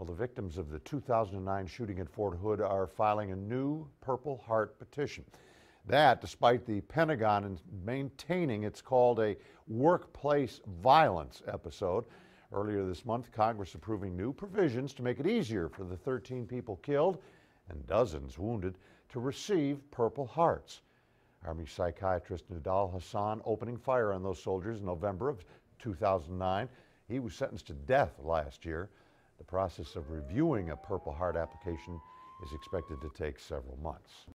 Well, the victims of the 2009 shooting at Fort Hood are filing a new Purple Heart petition. That, despite the Pentagon maintaining it's called a workplace violence episode. Earlier this month, Congress approving new provisions to make it easier for the 13 people killed and dozens wounded to receive Purple Hearts. Army psychiatrist Nidal Hasan opening fire on those soldiers in November of 2009. He was sentenced to death last year. The process of reviewing a Purple Heart application is expected to take several months.